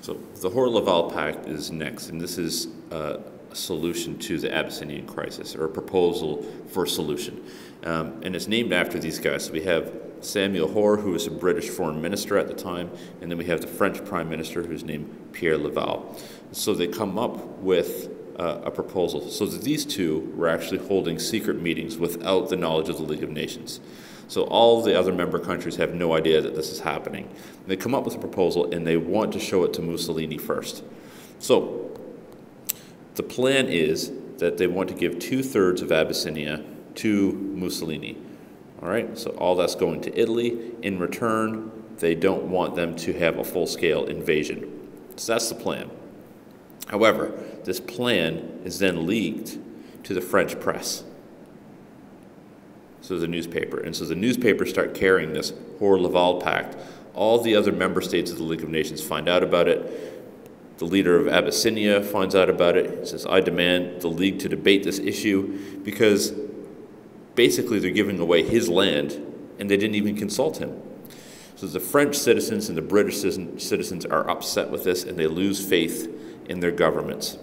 So the Hoare-Laval Pact is next, and this is uh, a solution to the Abyssinian crisis, or a proposal for a solution. Um, and it's named after these guys. So we have Samuel Hoare, who was a British foreign minister at the time, and then we have the French prime minister, who's named Pierre Laval. So they come up with uh, a proposal so these two were actually holding secret meetings without the knowledge of the League of Nations. So all the other member countries have no idea that this is happening. They come up with a proposal and they want to show it to Mussolini first. So the plan is that they want to give two thirds of Abyssinia to Mussolini. All right, so all that's going to Italy. In return, they don't want them to have a full scale invasion. So that's the plan. However, this plan is then leaked to the French press. So the newspaper. And so the newspapers start carrying this Hoare-Laval Pact. All the other member states of the League of Nations find out about it. The leader of Abyssinia finds out about it. He says, I demand the League to debate this issue because basically they're giving away his land and they didn't even consult him. So the French citizens and the British citizens are upset with this and they lose faith in their governments.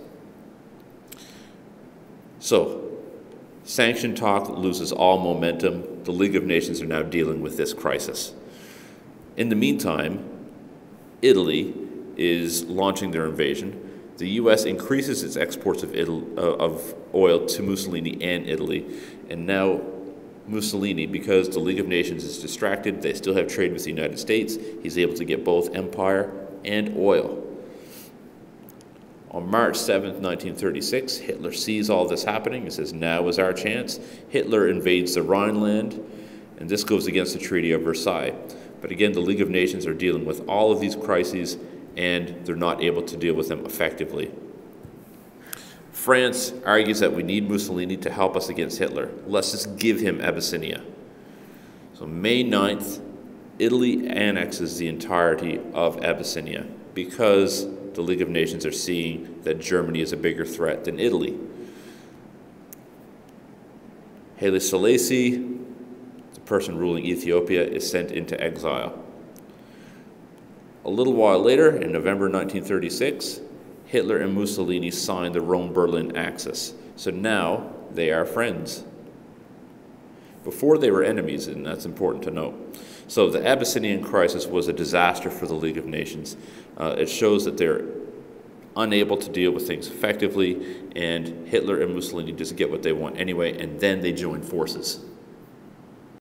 So, sanction talk loses all momentum. The League of Nations are now dealing with this crisis. In the meantime, Italy is launching their invasion. The U.S. increases its exports of, Italy, uh, of oil to Mussolini and Italy, and now Mussolini, because the League of Nations is distracted, they still have trade with the United States. He's able to get both empire and oil. On March 7, 1936, Hitler sees all this happening and says, Now is our chance. Hitler invades the Rhineland, and this goes against the Treaty of Versailles. But again, the League of Nations are dealing with all of these crises, and they're not able to deal with them effectively. France argues that we need Mussolini to help us against Hitler. Let's just give him Abyssinia. So, May 9th, Italy annexes the entirety of Abyssinia because the League of Nations are seeing that Germany is a bigger threat than Italy. Haile Selassie, the person ruling Ethiopia, is sent into exile. A little while later, in November 1936, Hitler and Mussolini signed the Rome Berlin Axis. So now they are friends. Before they were enemies, and that's important to note. So the Abyssinian crisis was a disaster for the League of Nations. Uh, it shows that they're unable to deal with things effectively, and Hitler and Mussolini just get what they want anyway, and then they join forces.